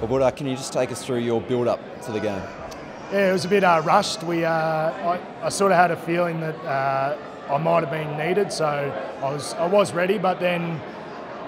Well, Buddha, can you just take us through your build up to the game? Yeah, it was a bit uh, rushed. We, uh, I, I, sort of had a feeling that uh, I might have been needed, so I was I was ready. But then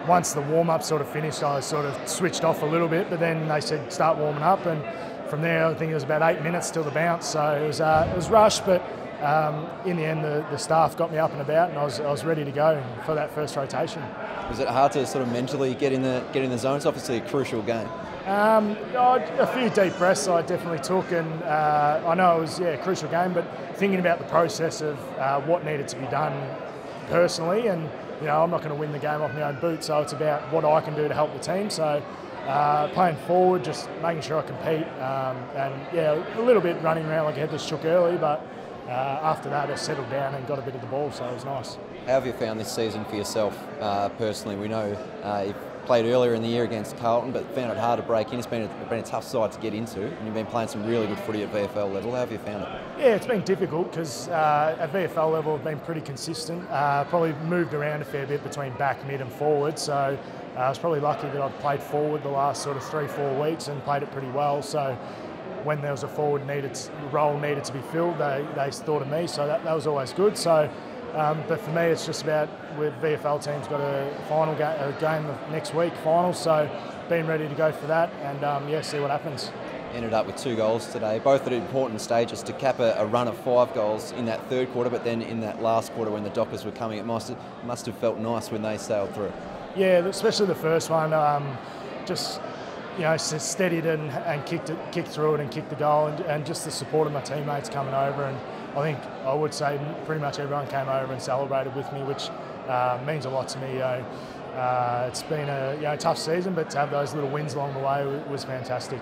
once the warm up sort of finished, I sort of switched off a little bit. But then they said start warming up, and from there I think it was about eight minutes till the bounce. So it was uh, it was rushed, but um, in the end, the, the staff got me up and about, and I was, I was ready to go for that first rotation. Was it hard to sort of mentally get in the get in the zone? It's obviously a crucial game. Um, a few deep breaths I definitely took, and uh, I know it was yeah a crucial game, but thinking about the process of uh, what needed to be done personally, and you know I'm not going to win the game off my own boot, so it's about what I can do to help the team. So. Uh, playing forward, just making sure I compete, um, and yeah, a little bit running around like I had headless chook early, but uh, after that, I settled down and got a bit of the ball, so it was nice. How have you found this season for yourself uh, personally? We know uh, played earlier in the year against Carlton, but found it hard to break in. It's been a, been a tough side to get into, and you've been playing some really good footy at VFL level. How have you found it? Yeah, it's been difficult because uh, at VFL level, I've been pretty consistent. Uh, probably moved around a fair bit between back, mid, and forward. So uh, I was probably lucky that I've played forward the last sort of three, four weeks and played it pretty well. So when there was a forward needed role needed to be filled, they, they thought of me, so that, that was always good. So, um, but for me, it's just about with VFL teams got a final ga- a game next week, final. So, being ready to go for that, and um, yeah, see what happens. Ended up with two goals today, both at important stages to cap a, a, run of five goals in that third quarter, but then in that last quarter when the Dockers were coming, it must have, must have felt nice when they sailed through. Yeah, especially the first one. Um, just you know, steadied and, and kicked it, kicked through it and kicked the goal, and, and just the support of my teammates coming over. And I think I would say pretty much everyone came over and celebrated with me, which uh, means a lot to me. You know, uh, it's been a you know, tough season, but to have those little wins along the way was fantastic.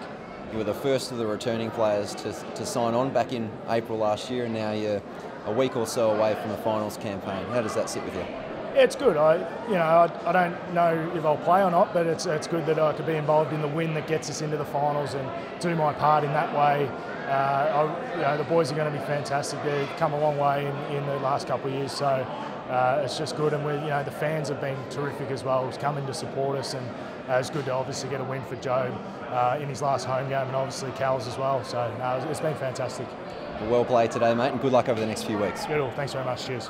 You were the first of the returning players to, to sign on back in April last year, and now you're a week or so away from a finals campaign. How does that sit with you? Yeah, it's good. I, you know, I, I, don't know if I'll play or not, but it's it's good that I could be involved in the win that gets us into the finals and do my part in that way. Uh, I, you know, the boys are going to be fantastic. They've come a long way in, in the last couple of years, so uh, it's just good. And we, you know, the fans have been terrific as well. It's coming to support us, and uh, it's good to obviously get a win for Jobe uh, in his last home game, and obviously Cal's as well. So it's been fantastic. Well played today, mate, and good luck over the next few weeks. Good. Thanks very much. Cheers.